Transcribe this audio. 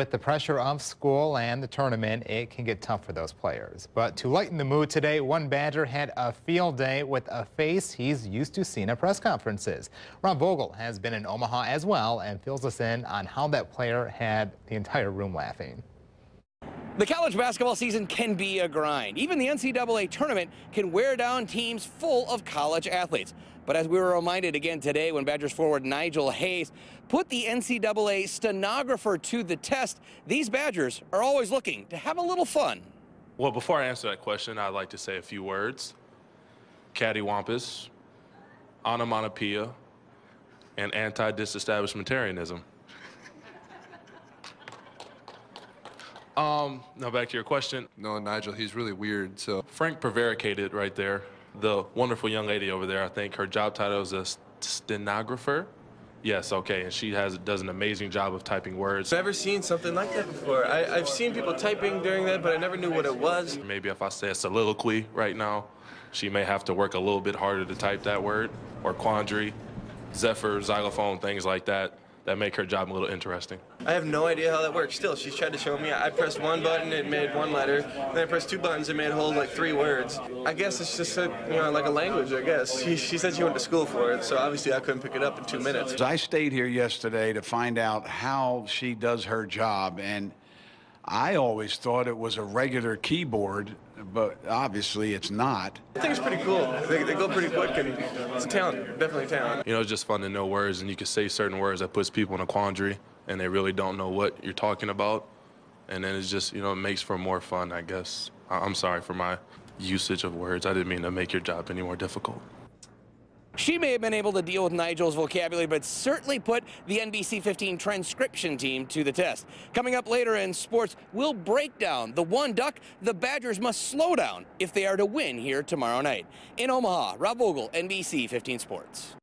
With the pressure of school and the tournament, it can get tough for those players. But to lighten the mood today, one Badger had a field day with a face he's used to seeing at press conferences. Rob Vogel has been in Omaha as well and fills us in on how that player had the entire room laughing. The college basketball season can be a grind. Even the NCAA tournament can wear down teams full of college athletes. But as we were reminded again today when Badgers forward Nigel Hayes put the NCAA stenographer to the test, these Badgers are always looking to have a little fun. Well, before I answer that question, I'd like to say a few words. Cattywampus, onomatopoeia, and anti-disestablishmentarianism. Um, now back to your question. No, Nigel, he's really weird. So Frank prevaricated right there. The wonderful young lady over there, I think her job title is a stenographer. Yes, okay, and she has does an amazing job of typing words. Never seen something like that before. I, I've seen people typing during that, but I never knew what it was. Maybe if I say a soliloquy right now, she may have to work a little bit harder to type that word, or quandary, zephyr, xylophone, things like that that make her job a little interesting. I have no idea how that works. Still, she's tried to show me. I pressed one button, it made one letter. Then I pressed two buttons, it made a whole like three words. I guess it's just a, you know like a language. I guess she, she said she went to school for it, so obviously I couldn't pick it up in two minutes. I stayed here yesterday to find out how she does her job, and I always thought it was a regular keyboard, but obviously it's not. I think it's pretty cool. They, they go pretty quick, and it's a talent, definitely a talent. You know, it's just fun to know words, and you can say certain words that puts people in a quandary, and they really don't know what you're talking about. And then it's just, you know, it makes for more fun, I guess. I'm sorry for my usage of words. I didn't mean to make your job any more difficult. She may have been able to deal with Nigel's vocabulary, but certainly put the NBC 15 transcription team to the test. Coming up later in sports, we'll break down the one duck the Badgers must slow down if they are to win here tomorrow night. In Omaha, Rob Vogel, NBC 15 Sports.